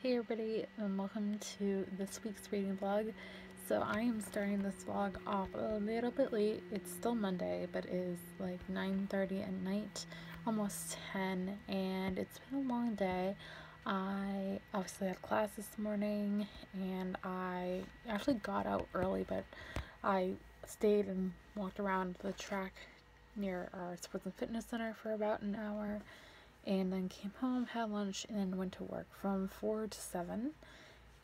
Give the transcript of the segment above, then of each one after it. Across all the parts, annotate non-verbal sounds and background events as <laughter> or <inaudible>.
Hey everybody and welcome to this week's reading vlog. So I am starting this vlog off a little bit late. It's still Monday but it is like 9.30 at night, almost 10 and it's been a long day. I obviously had class this morning and I actually got out early but I stayed and walked around the track near our sports and fitness center for about an hour and then came home, had lunch, and then went to work from 4 to 7.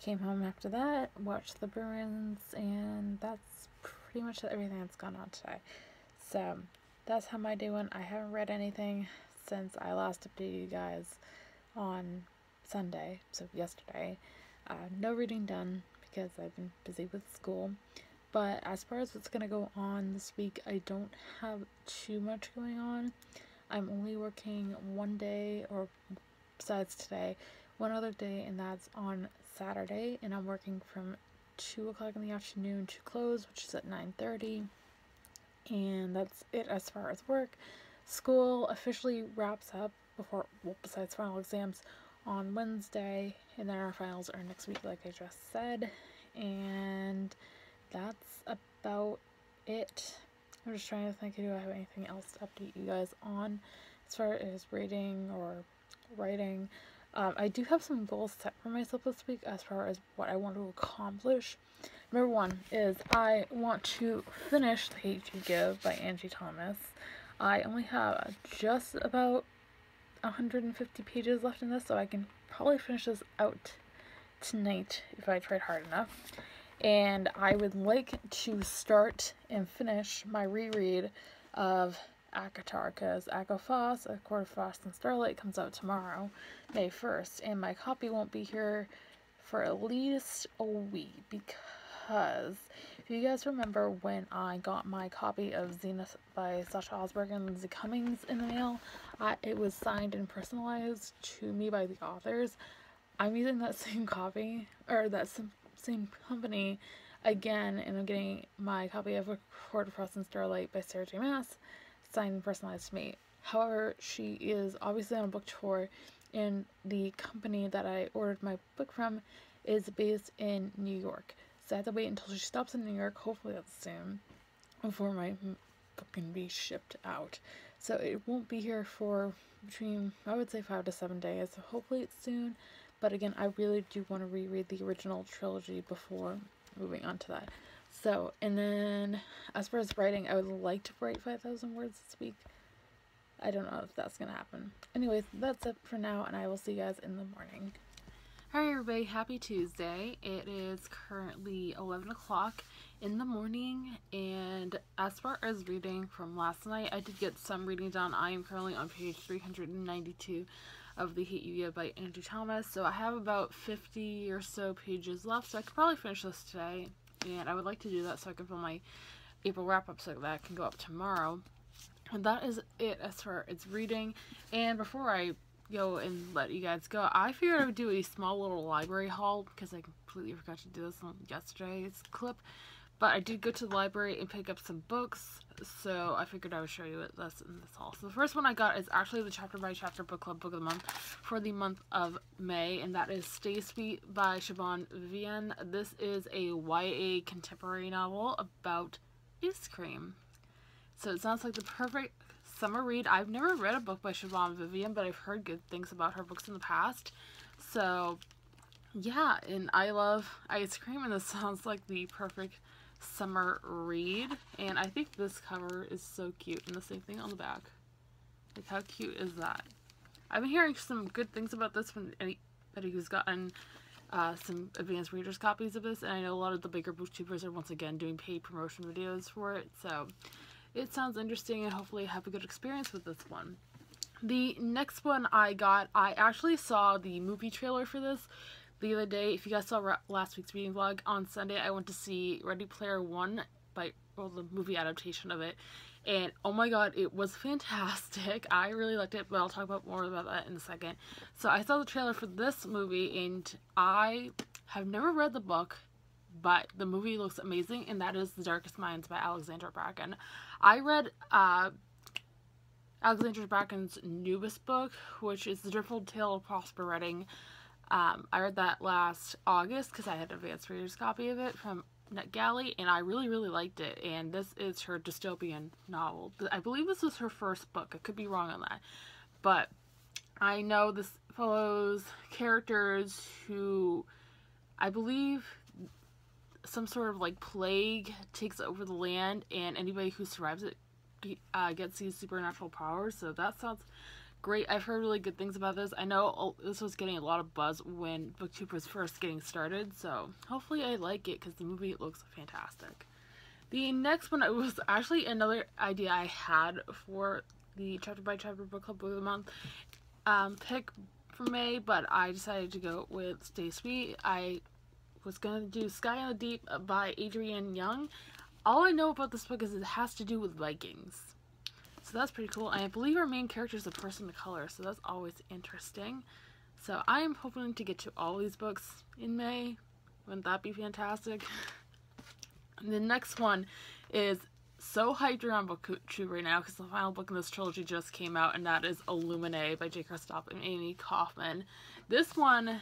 Came home after that, watched the Bruins, and that's pretty much everything that's gone on today. So that's how my day went. I haven't read anything since I last updated you guys on Sunday, so yesterday. Uh, no reading done because I've been busy with school. But as far as what's going to go on this week, I don't have too much going on. I'm only working one day, or besides today, one other day, and that's on Saturday, and I'm working from 2 o'clock in the afternoon to close, which is at 9.30, and that's it as far as work. School officially wraps up before, well, besides final exams, on Wednesday, and then our finals are next week, like I just said, and that's about it. I'm just trying to think, do I have anything else to update you guys on as far as reading or writing? Um, I do have some goals set for myself this week as far as what I want to accomplish. Number one is I want to finish The Hate U Give by Angie Thomas. I only have just about 150 pages left in this, so I can probably finish this out tonight if I tried hard enough and I would like to start and finish my reread of ACOTAR because Foss, A Court of Frost and Starlight comes out tomorrow, May 1st, and my copy won't be here for at least a week because if you guys remember when I got my copy of Zenith by Sasha Alsberg and Lindsay Cummings in the mail, I, it was signed and personalized to me by the authors. I'm using that <laughs> same copy, or that same company again, and I'm getting my copy of Court Frost and Starlight by Sarah J. Maas, signed and personalized to me. However, she is obviously on a book tour, and the company that I ordered my book from is based in New York. So I have to wait until she stops in New York, hopefully that's soon, before my book can be shipped out. So it won't be here for between, I would say, five to seven days. So hopefully it's soon. But again, I really do want to reread the original trilogy before moving on to that. So, and then as far as writing, I would like to write 5,000 words this week. I don't know if that's going to happen. Anyways, that's it for now, and I will see you guys in the morning. Hi everybody, happy Tuesday. It is currently 11 o'clock in the morning, and as far as reading from last night, I did get some reading done. I am currently on page 392 of The Hate U Give by Angie Thomas. So I have about 50 or so pages left, so I could probably finish this today. And I would like to do that so I can film my April wrap-up so that I can go up tomorrow. And that is it as far as reading. And before I go and let you guys go, I figured I would do a small little library haul because I completely forgot to do this on yesterday's clip. But I did go to the library and pick up some books, so I figured I would show you it this in this haul. So the first one I got is actually the chapter by chapter book club book of the month for the month of May, and that is Stay Sweet by Siobhan Vivian. This is a YA contemporary novel about ice cream. So it sounds like the perfect summer read. I've never read a book by Siobhan Vivian, but I've heard good things about her books in the past. So yeah, and I love ice cream, and this <laughs> sounds like the perfect summer read. And I think this cover is so cute. And the same thing on the back. Like, how cute is that? I've been hearing some good things about this from anybody who's gotten uh, some advanced readers copies of this. And I know a lot of the bigger booktubers are once again doing paid promotion videos for it. So it sounds interesting and hopefully have a good experience with this one. The next one I got, I actually saw the movie trailer for this the other day, if you guys saw last week's reading vlog, on Sunday I went to see Ready Player One, by well, the movie adaptation of it, and oh my god, it was <laughs> fantastic. I really liked it, but I'll talk about more about that in a second. So I saw the trailer for this movie, and I have never read the book, but the movie looks amazing, and that is The Darkest Minds by Alexandra Bracken. I read uh, Alexandra Bracken's newest book, which is The Dreadful Tale of Prosper Redding Um, I read that last August because I had an advanced reader's copy of it from NetGalley, and I really, really liked it. And this is her dystopian novel. I believe this was her first book. I could be wrong on that. But I know this follows characters who I believe some sort of like plague takes over the land, and anybody who survives it uh, gets these supernatural powers. So that sounds great. I've heard really good things about this. I know this was getting a lot of buzz when BookTube was first getting started, so hopefully I like it because the movie looks fantastic. The next one was actually another idea I had for the chapter by chapter book club of the month um, pick for May, but I decided to go with Stay Sweet. I was to do Sky on the Deep by Adrienne Young. All I know about this book is it has to do with Vikings. So that's pretty cool. I believe our main character is a person of color, so that's always interesting. So I am hoping to get to all these books in May. Wouldn't that be fantastic? <laughs> And the next one is so hyped around BookTube right now because the final book in this trilogy just came out, and that is Illuminae by Jay Kristoff and Amie Kaufman. This one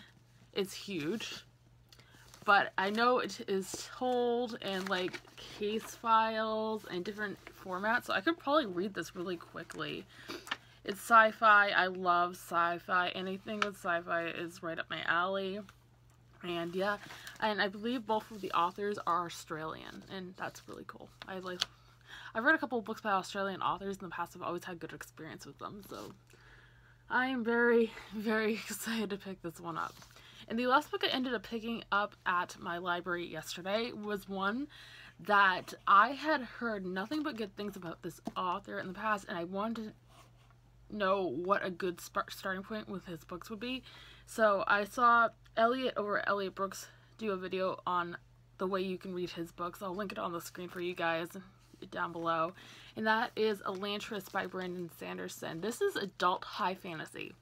is huge but I know it is told in like case files and different formats, so I could probably read this really quickly. It's sci-fi. I love sci-fi. Anything with sci-fi is right up my alley. And yeah, and I believe both of the authors are Australian, and that's really cool. I like. I've read a couple books by Australian authors in the past. I've always had good experience with them, so I am very, <laughs> very excited to pick this one up. And the last book I ended up picking up at my library yesterday was one that I had heard nothing but good things about this author in the past, and I wanted to know what a good starting point with his books would be. So I saw Elliot over Elliot Brooks do a video on the way you can read his books. I'll link it on the screen for you guys down below. And that is Elantris by Brandon Sanderson. This is adult high fantasy.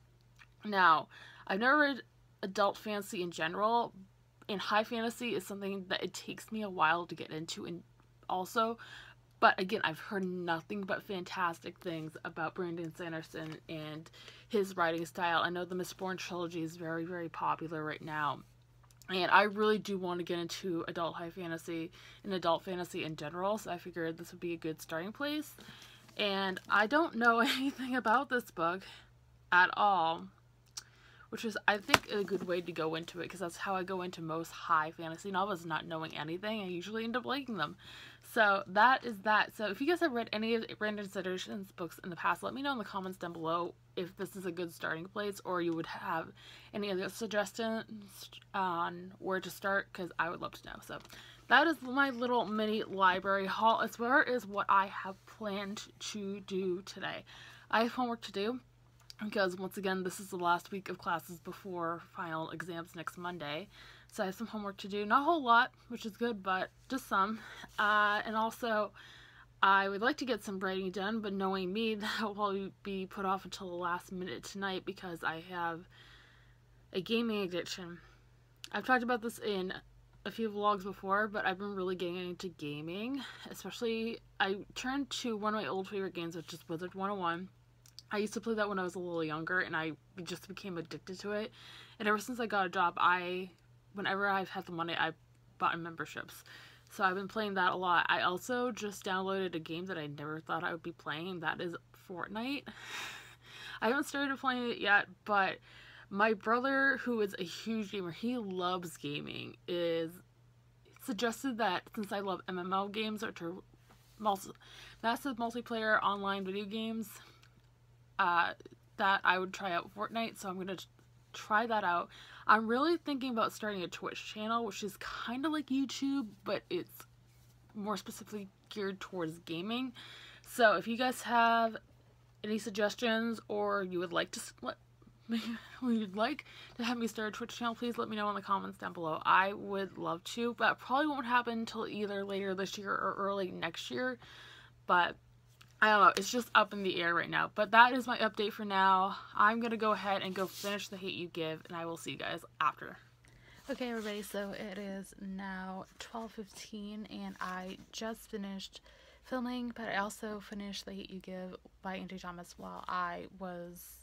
Now, I've never read adult fantasy in general and high fantasy is something that it takes me a while to get into and also but again I've heard nothing but fantastic things about Brandon Sanderson and his writing style. I know the Mistborn trilogy is very very popular right now. And I really do want to get into adult high fantasy and adult fantasy in general, so I figured this would be a good starting place. And I don't know <laughs> anything about this book at all which is I think a good way to go into it because that's how I go into most high fantasy novels, not knowing anything. I usually end up liking them. So that is that. So if you guys have read any of Brandon Sanderson's books in the past, let me know in the comments down below if this is a good starting place or you would have any other suggestions on where to start because I would love to know. So that is my little mini library haul as far as what I have planned to do today. I have homework to do because once again this is the last week of classes before final exams next Monday. So I have some homework to do. Not a whole lot which is good but just some. Uh, and also I would like to get some writing done but knowing me <laughs> that will probably be put off until the last minute tonight because I have a gaming addiction. I've talked about this in a few vlogs before but I've been really getting into gaming especially I turned to one of my old favorite games which is Wizard 101 I used to play that when I was a little younger and I just became addicted to it. And ever since I got a job, I, whenever I've had the money, I bought memberships. So I've been playing that a lot. I also just downloaded a game that I never thought I would be playing. That is Fortnite. <laughs> I haven't started playing it yet, but my brother, who is a huge gamer, he loves gaming, is suggested that since I love MMO games or multi massive multiplayer online video games, uh, that I would try out Fortnite, so I'm going to try that out. I'm really thinking about starting a Twitch channel, which is kind of like YouTube, but it's more specifically geared towards gaming. So if you guys have any suggestions or you would like to let <laughs> you'd like to have me start a Twitch channel, please let me know in the comments down below. I would love to, but probably won't happen until either later this year or early next year. But I don't know, it's just up in the air right now. But that is my update for now. I'm going to go ahead and go finish the Hate U Give, and I will see you guys after. Okay, everybody, so it is now 12.15, and I just finished filming, but I also finished The Hate U Give by Angie Thomas while I was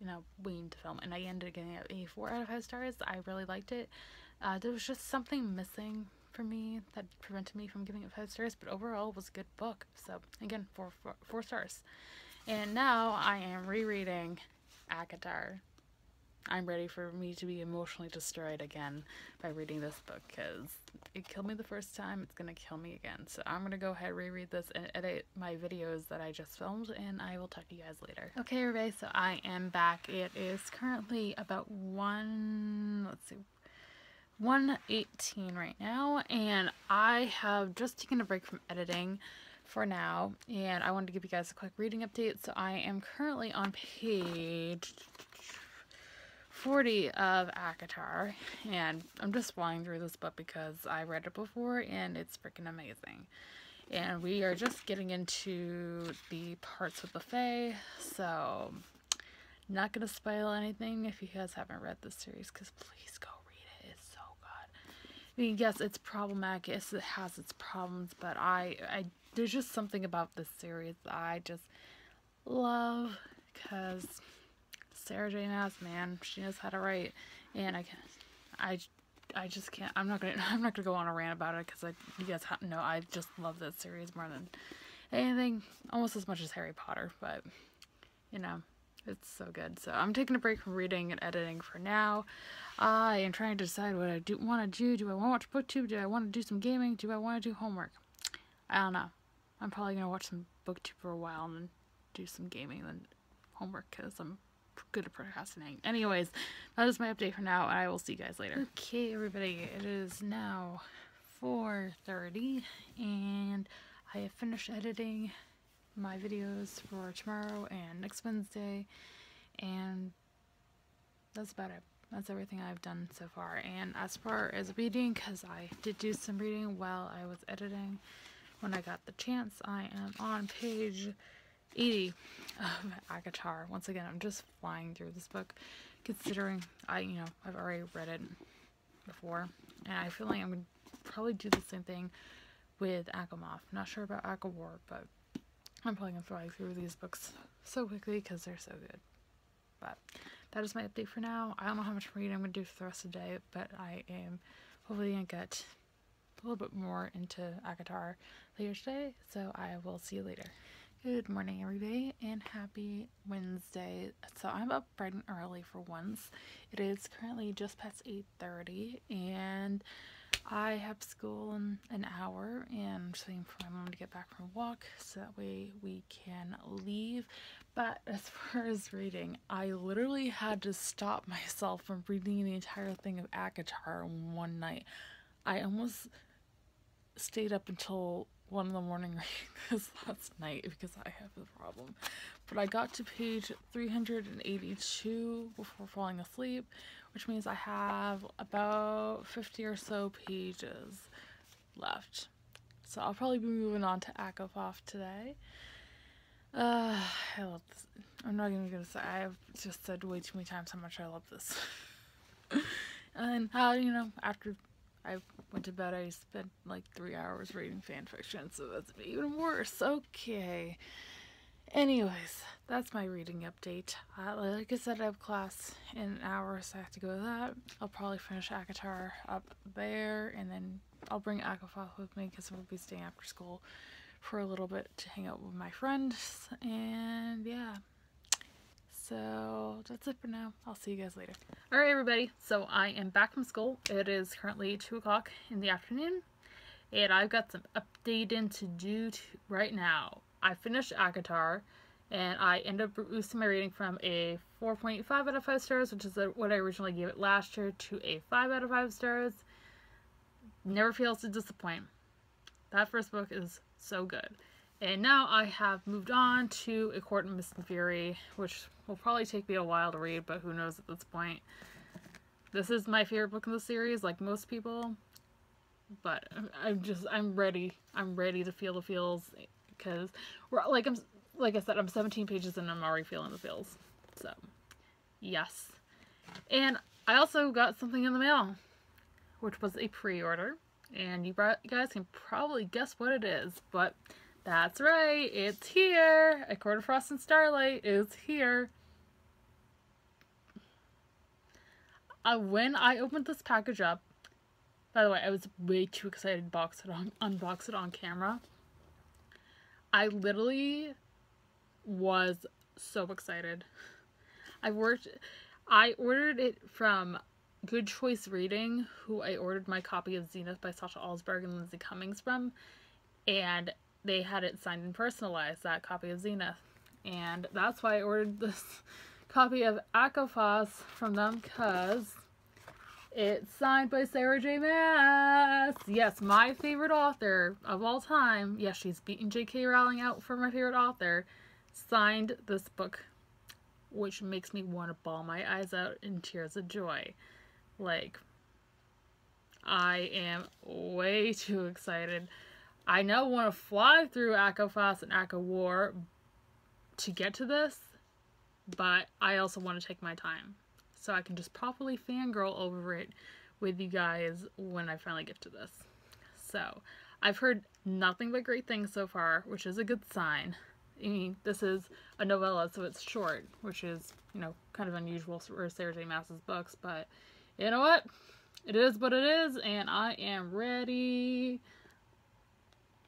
you know, waiting to film. And I ended up getting a 4 out of 5 stars. I really liked it. Uh, there was just something missing for me that prevented me from giving it 5 stars, but overall it was a good book. So, again, 4, four, four stars. And now I am rereading ACOTAR. I'm ready for me to be emotionally destroyed again by reading this book because it killed me the first time. It's going to kill me again. So I'm going to go ahead, reread this, and edit my videos that I just filmed, and I will talk to you guys later. Okay, everybody, so I am back. It is currently about 1, let's see, 118 right now, and I have just taken a break from editing for now, and I wanted to give you guys a quick reading update. So I am currently on page 40 of ACOTAR, and I'm just flying through this book because I read it before and it's freaking amazing. And we are just getting into the parts with the Fae, so not to spoil anything if you guys haven't read this series, because please go read it. It's so good. I mean, yes, it's problematic. Yes, it has its problems, but I, I, there's just something about this series I just love, because Sarah J. Maas, man, she knows how to write, and I, can, I, I just can't. I'm not gonna. <laughs> I'm not gonna go on a rant about it because I, you guys know, I just love that series more than anything, almost as much as Harry Potter. But you know, it's so good. So I'm taking a break from reading and editing for now. I am trying to decide what I do want to do. Do I want to watch BookTube? Do I want to do some gaming? Do I want to do homework? I don't know. I'm probably gonna watch some BookTube for a while and then do some gaming and then homework because I'm good at procrastinating. Anyways, that is my update for now, and I will see you guys later. Okay, everybody, it is now 4.30, and I have finished editing my videos for tomorrow and next Wednesday, and that's about it. That's everything I've done so far. And as far as reading, because I did do some reading while I was editing, when I got the chance, I am on page 80 of ACOTAR. Once again, I'm just flying through this book, considering I, you know, I've already read it before, and I feel like I'm going to probably do the same thing with ACOMAF. Not sure about ACOWAR, but I'm probably going to fly through these books so quickly because they're so good. But that is my update for now. I don't know how much reading I'm going to do for the rest of the day, but I am hopefully going to get a little bit more into ACOTAR later today, so I will see you later. Good morning, everybody, and happy Wednesday. So I'm up bright and early for once. It is currently just past 8.30, and I have school in an hour, and I'm just waiting for my mom to get back from a walk so that way we can leave. But as <laughs> far as reading, I literally had to stop myself from reading the entire thing of ACOTAR in one night. I almost stayed up until one in the morning <laughs> reading this last night because I have the problem. But I got to page 382 before falling asleep, which means I have about 50 or so pages left. So I'll probably be moving on to ACOMAF today. Uh, I love this. I'm not even gonna say, I've just said way too many times how much I love this. <laughs> and how, you know, after I went to bed, I spent like three hours reading fan fiction, so that's even worse. Okay. Anyways, that's my reading update. Uh, like I said, I have class in an hour, so I have to go to that. I'll probably finish ACOTAR up there, and then I'll bring ACOMAF with me because we'll be staying after school for a little bit to hang out with my friends. And yeah, so that's it for now. I'll see you guys later. Alright everybody, so I am back from school. It is currently 2 o'clock in the afternoon. And I've got some updating to do right now. I finished ACOTAR and I ended up boosting my rating from a 4.5 out of 5 stars, which is what I originally gave it last year, to a 5 out of 5 stars. Never fails to disappoint. That first book is so good. And now I have moved on to A Court of Mist and Fury, which will probably take me a while to read, but who knows at this point. This is my favorite book in the series, like most people. But I'm just, I'm ready. I'm ready to feel the feels because, we're, like I'm, like I said, I'm 17 pages and I'm already feeling the feels. So, yes. And I also got something in the mail, which was a pre-order. And you guys can probably guess what it is, but that's right, it's here. A of Frost and Starlight is here. uh, when I opened this package up, by the way, I was way too excited to box it on unbox it on camera. I literally was so excited. I worked I ordered it from Good Choice Reading, who I ordered my copy of Zenith by Sasha Alsberg and Lindsay Cummings from, and they had it signed and personalized, that copy of Zenith. And that's why I ordered this <laughs> copy of ACOFAS from them, because it's signed by Sarah J. Maas. Yes, my favorite author of all time. Yes, she's beaten J.K. Rowling out for my favorite author. Signed this book, which makes me want to bawl my eyes out in tears of joy. Like, I am way too excited. I now want to fly through ACOFAS and ACOWAR to get to this, but I also want to take my time so I can just properly fangirl over it with you guys when I finally get to this. So, I've heard nothing but great things so far, which is a good sign. I mean, this is a novella, so it's short, which is, you know, kind of unusual for Sarah J. Maas's books, but you know what? It is what it is, and I am ready.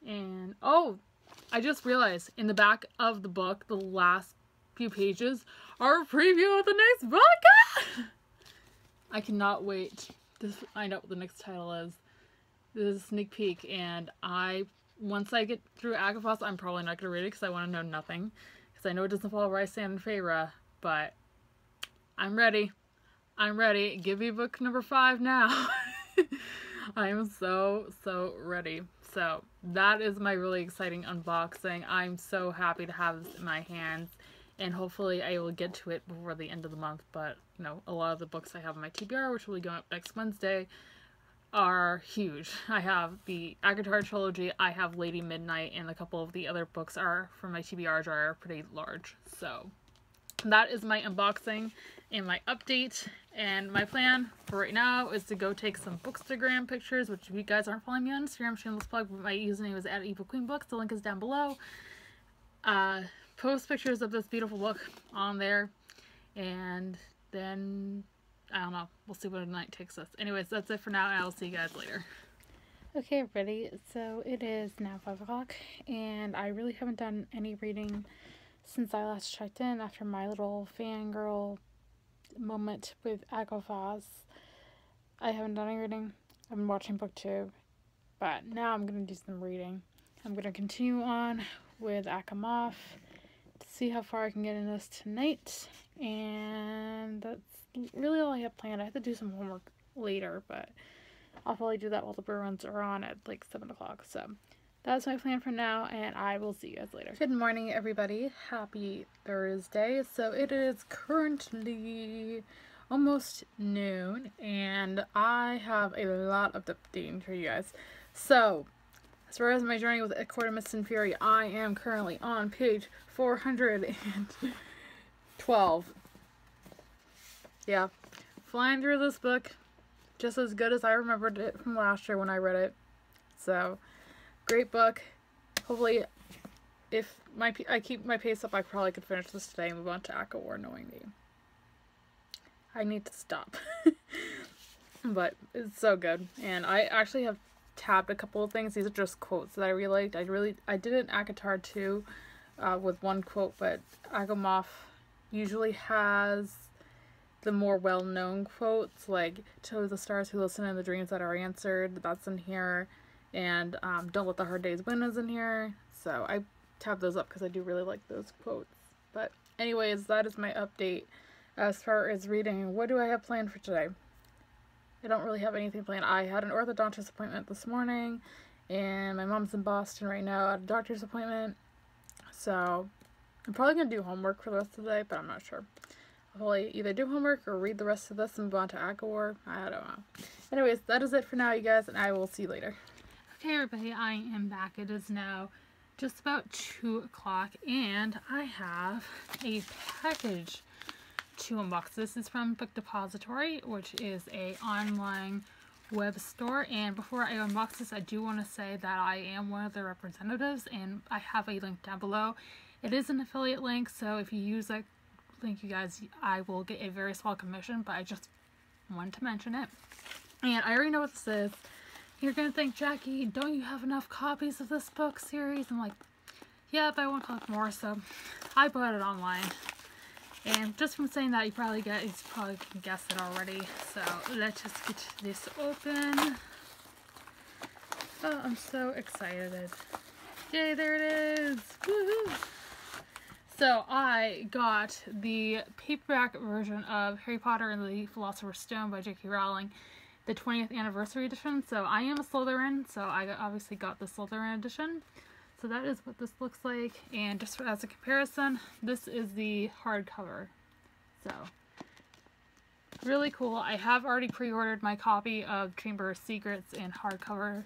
And, oh, I just realized in the back of the book, the last few pages a preview of the next book. I cannot wait. to find out what the next title is. This is a sneak peek, and I once I get through ACOFAS, I'm probably not gonna read it because I want to know nothing. Because I know it doesn't follow where in Feyre, but I'm ready. I'm ready. Give me book number five now. <laughs> I am so so ready. So that is my really exciting unboxing. I'm so happy to have this in my hands and hopefully I will get to it before the end of the month. But, you know, a lot of the books I have in my TBR, which will be going up next Wednesday, are huge. I have the ACOTAR trilogy, I have Lady Midnight, and a couple of the other books are from my TBR are pretty large. So that is my unboxing and my update. And my plan for right now is to go take some bookstagram pictures, which if you guys aren't following me on Instagram, shameless plug, my username is at Evil Queen Books. The link is down below. Uh, post pictures of this beautiful book on there. And then, I don't know, we'll see the night takes us. Anyways, that's it for now, and I will see you guys later. Okay, everybody, so it is now 5 o'clock, and I really haven't done any reading since I last checked in after my little fangirl moment with ACOFAS. I haven't done any reading. I've been watching booktube, but now I'm going to do some reading. I'm going to continue on with to see how far I can get in this tonight, and that's really all I have planned. I have to do some homework later, but I'll probably do that while the Bruins are on at like 7 o'clock, so that's my plan for now, and I will see you guys later. Good morning, everybody. Happy Thursday. So it is currently almost noon, and I have a lot of updating for you guys. So, as far as my journey with Mist and Fury, I am currently on page 412. Yeah, flying through this book just as good as I remembered it from last year when I read it. So, Great book. Hopefully, if my I keep my pace up, I probably could finish this today and move on to ACOWAR knowing me. I need to stop. <laughs> but it's so good. And I actually have tabbed a couple of things. These are just quotes that I really liked. I really I did an ACOTAR too uh, with one quote, but ACOMAF usually has the more well-known quotes like to the stars who listen and the dreams that are answered that's in here and um, Don't Let the Hard Days Win is in here. So I tab those up because I do really like those quotes. But anyways, that is my update as far as reading. What do I have planned for today? I don't really have anything planned. I had an orthodontist appointment this morning and my mom's in Boston right now at a doctor's appointment. So I'm probably going to do homework for the rest of the day, but I'm not sure. I'll probably either do homework or read the rest of this and move on to ACOWAR. I don't know. Anyways, that is it for now, you guys, and I will see you later. Okay everybody, I am back. It is now just about 2 o'clock and I have a package to unbox. This is from Book Depository, which is a online web store. And before I unbox this, I do want to say that I am one of the representatives and I have a link down below. It is an affiliate link, so if you use that link, you guys, I will get a very small commission, but I just wanted to mention it. And I already know what this is. You're gonna think, Jackie, don't you have enough copies of this book series? I'm like, yeah, but I want to collect more, so I bought it online. And just from saying that, you probably get, you probably can guess it already. So let's just get this open. Oh, I'm so excited. Yay, there it is! So I got the paperback version of Harry Potter and the Philosopher's Stone by J.K. Rowling, the 20th anniversary edition. So I am a Slytherin, so I obviously got the Slytherin edition. So that is what this looks like. And just as a comparison, this is the hardcover. So really cool. I have already pre-ordered my copy of Chamber of Secrets in hardcover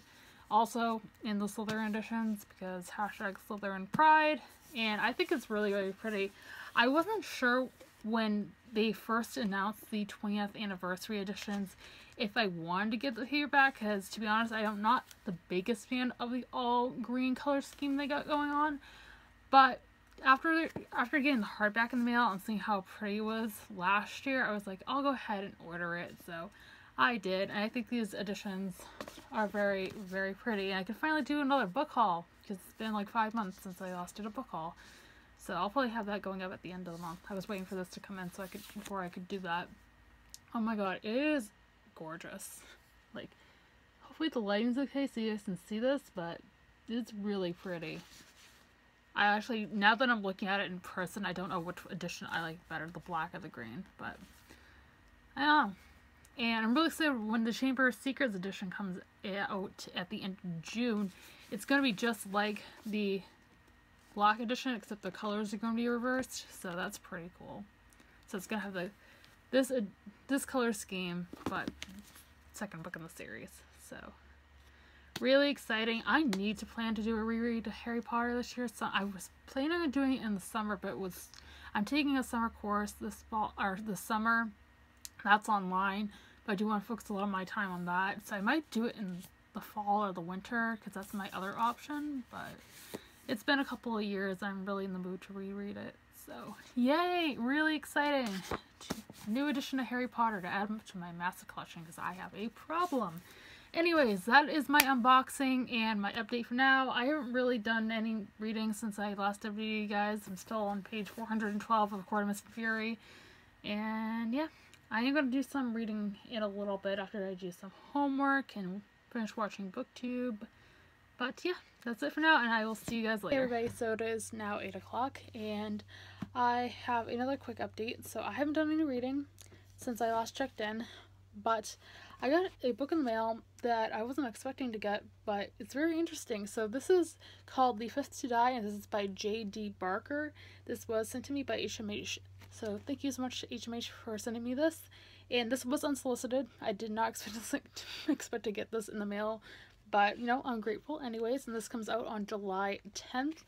also in the Slytherin editions because hashtag Slytherin Pride and I think it's really really pretty. I wasn't sure when they first announced the 20th anniversary editions if I wanted to get the paperback because to be honest I'm not the biggest fan of the all green color scheme they got going on. But after after getting the hardback in the mail and seeing how pretty it was last year I was like I'll go ahead and order it. So I did and I think these editions are very very pretty. And I can finally do another book haul because it's been like five months since I last did a book haul so I'll probably have that going up at the end of the month I was waiting for this to come in so I could before I could do that oh my god it is gorgeous. Like, hopefully the lighting's okay so you guys can see this, but it's really pretty. I actually, now that I'm looking at it in person, I don't know which edition I like better, the black or the green, but I don't know. And I'm really excited when the Chamber of Secrets edition comes out at the end of June. It's going to be just like the black edition, except the colors are going to be reversed, so that's pretty cool. So it's going to have the this uh, this color scheme, but second book in the series. So really exciting. I need to plan to do a reread of Harry Potter this year. So I was planning on doing it in the summer, but was I'm taking a summer course this fall or the summer. That's online, but I do want to focus a lot of my time on that. So I might do it in the fall or the winter because that's my other option. But it's been a couple of years. I'm really in the mood to reread it. So yay! Really exciting new edition of Harry Potter to add to my massive collection because I have a problem. Anyways, that is my unboxing and my update for now. I haven't really done any reading since I last updated you guys. I'm still on page 412 of Court and Fury. And yeah, I am going to do some reading in a little bit after I do some homework and finish watching BookTube. But yeah, that's it for now, and I will see you guys later. Hey everybody, so it is now 8 o'clock, and I have another quick update. So I haven't done any reading since I last checked in, but I got a book in the mail that I wasn't expecting to get, but it's very interesting. So this is called The Fifth to Die, and this is by J.D. Barker. This was sent to me by HMH. So thank you so much, to HMH, for sending me this. And this was unsolicited. I did not <laughs> expect to, expect to get this in the mail but, you know, I'm grateful anyways. And this comes out on July 10th.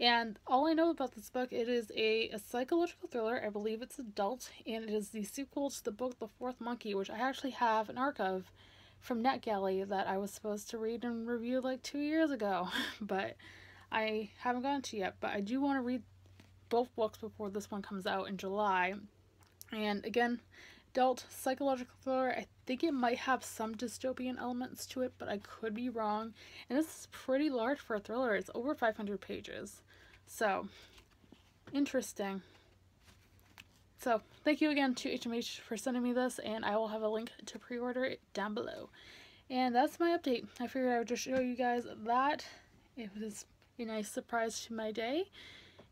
And all I know about this book, it is a, a psychological thriller. I believe it's adult. And it is the sequel to the book The Fourth Monkey, which I actually have an arc of from NetGalley that I was supposed to read and review like two years ago. <laughs> but I haven't gotten to yet. But I do want to read both books before this one comes out in July. And again, adult psychological thriller. I think it might have some dystopian elements to it, but I could be wrong. And this is pretty large for a thriller. It's over 500 pages. So, interesting. So, thank you again to HMH for sending me this, and I will have a link to pre-order it down below. And that's my update. I figured I would just show you guys that. It was a nice surprise to my day.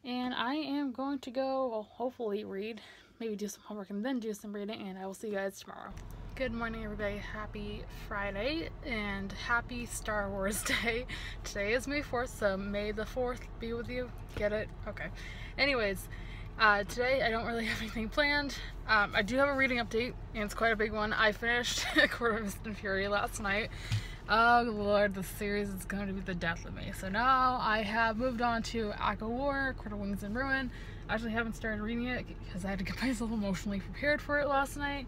And I am going to go, well, hopefully read maybe do some homework and then do some reading and I will see you guys tomorrow. Good morning everybody, happy Friday and happy Star Wars <laughs> Day. Today is May 4th, so May the 4th be with you. Get it? Okay. Anyways, uh, today I don't really <laughs> have anything planned. Um, I do have a reading update and it's quite a big one. I finished <laughs> Court of Mist and Fury last night. Oh lord, the series is going to be the death of me. So now I have moved on to Court of Wings and Ruin. I actually haven't started reading it because I had to get <laughs> myself emotionally prepared for it last night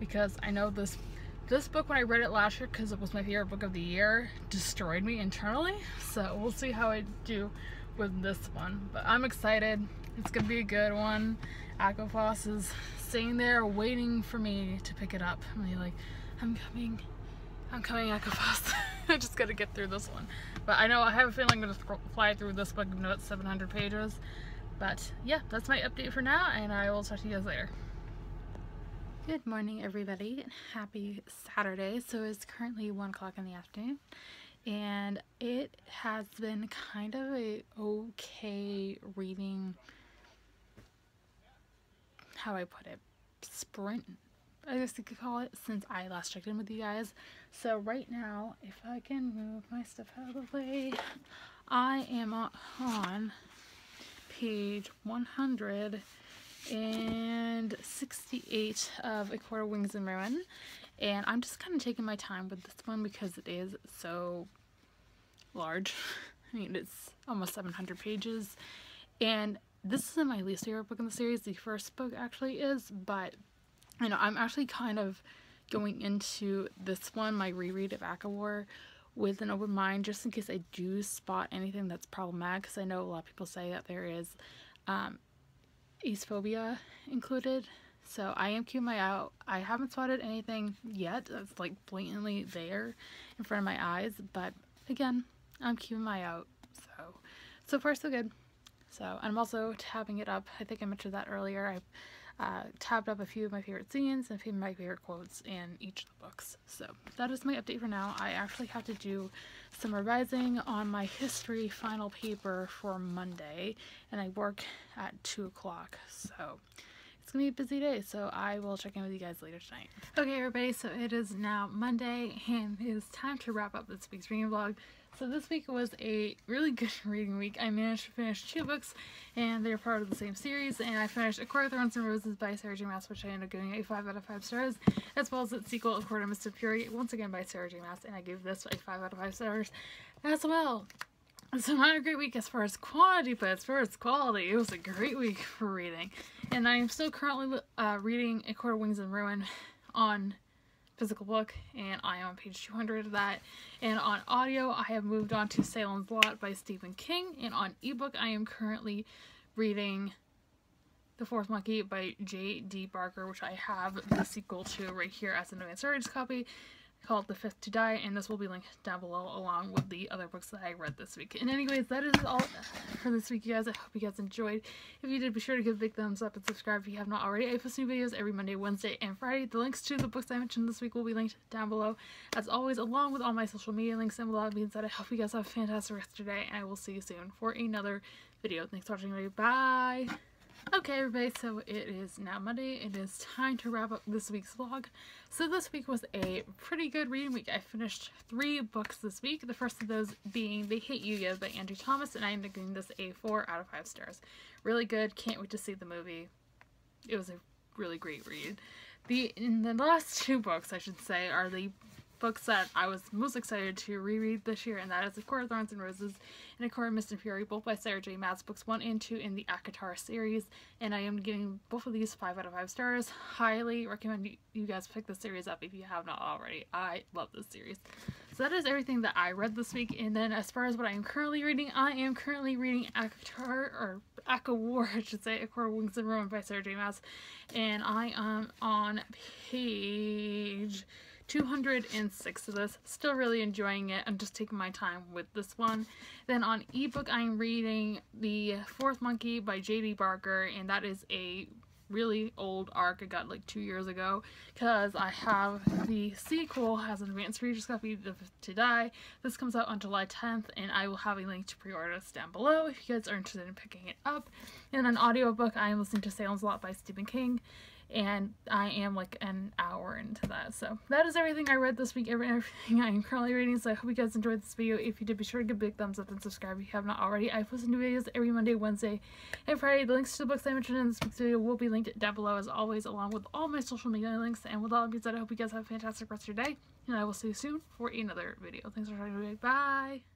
because I know this this book when I read it last year because it was my favorite book of the year destroyed me internally so we'll see how I do with this one but I'm excited It's gonna be a good one. ACOFAS is sitting there waiting for me to pick it up. I'm like, I'm coming. I'm coming, ACOFAS. <laughs> I just gotta get through this one. But I know I have a feeling I'm gonna fly through this book, even though it's 700 pages. But yeah, that's my update for now, and I will talk to you guys later. Good morning, everybody. Happy Saturday. So it's currently 1 o'clock in the afternoon, and it has been kind of a okay reading. How I put it, sprint. I guess you could call it since I last checked in with you guys. So right now, if I can move my stuff out of the way, I am on page 168 of A of Wings and Ruin. And I'm just kind of taking my time with this one because it is so large. <laughs> I mean, it's almost 700 pages. And this isn't my least favorite book in the series. The first book actually is, but you know, I'm actually kind of going into this one, my reread of ACOWAR, with an open mind just in case I do spot anything that's problematic because I know a lot of people say that there is um, acephobia included. So I am keeping my eye out. I haven't spotted anything yet that's like blatantly there in front of my eyes, but again, I'm keeping my eye out. So, so far so good. So, I'm also tabbing it up. I think I mentioned that earlier. I uh, tabbed up a few of my favorite scenes and a few of my favorite quotes in each of the books. So that is my update for now. I actually have to do some revising on my history final paper for Monday, and I work at 2 o'clock. So it's gonna be a busy day, so I will check in with you guys later tonight. Okay, everybody, so it is now Monday, and it is time to wrap up this week's reading vlog. So this week was a really good <laughs> reading week. I managed to finish two books, and they're part of the same series, and I finished A Court of Thorns and Roses by Sarah J Maas, which I ended up giving a 5 out of 5 stars, as well as its sequel, A Court of Mist and Fury, once again by Sarah J Maas, and I gave this a 5 out of 5 stars as well. So not a great week as far as quantity, but as far as quality, it was a great week for reading. And I am still currently uh, reading A Court of Wings and Ruin on physical book and I am on page 200 of that. And on audio, I have moved on to Salem's Lot by Stephen King. And on ebook, I am currently reading The Fourth Monkey by J.D. Barker, which I have the sequel to right here as an advanced copy called The Fifth to Die, and this will be linked down below along with the other books that I read this week. And anyways, that is all for this week, you guys. I hope you guys enjoyed. If you did, be sure to give a big thumbs up and subscribe if you have not already. I post new videos every Monday, Wednesday, and Friday. The links to the books I mentioned this week will be linked down below, as always, along with all my social media links. And with that being said, I hope you guys have a fantastic rest of your day, and I will see you soon for another video. Thanks for watching, everybody. Bye! Okay everybody, so it is now Monday. It is time to wrap up this week's vlog. So this week was a pretty good reading week. I finished three books this week. The first of those being The Hate U Give by Angie Thomas, and I ended giving this a 4 out of 5 stars. Really good. Can't wait to see the movie. It was a really great read. The in the last two books, I should say, are the books that I was most excited to reread this year, and that is of Thorns and Roses and A Court of Mist and Fury, both by Sarah J. Maas, books 1 and 2 in the ACOTAR series, and I am giving both of these 5 out of 5 stars. Highly recommend you guys pick this series up if you have not already. I love this series. So that is everything that I read this week, and then as far as what I am currently reading, I am currently reading ACOTAR, or ACOWAR, I should say, A Court of Wings and Ruin by Sarah J. Maas, and I am on page 206 of this. Still really enjoying it. I'm just taking my time with this one. Then on ebook, I'm reading The Fourth Monkey by J.D. Barker, and that is a really old arc I got like two years ago because I have the sequel has an advanced reader's copy To Die. This comes out on July 10th and I will have a link to pre-order this down below if you guys are interested in picking it up. And an audiobook I am listening to Salem's Lot by Stephen King and I am like an hour into that. So that is everything I read this week, <laughs> everything I am currently reading. So I hope you guys enjoyed this video. If you did, be sure to give a big thumbs up and subscribe if you have not already. I post new videos every Monday, Wednesday, and Friday. The links to the books I mentioned in this week's video will be linked down below as always, along with all my social media links. And with all that being said, I hope you guys have a fantastic rest of your day, and I will see you soon for another video. Thanks for watching. Bye!